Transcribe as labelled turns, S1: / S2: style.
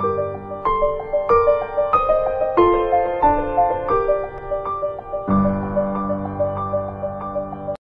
S1: you.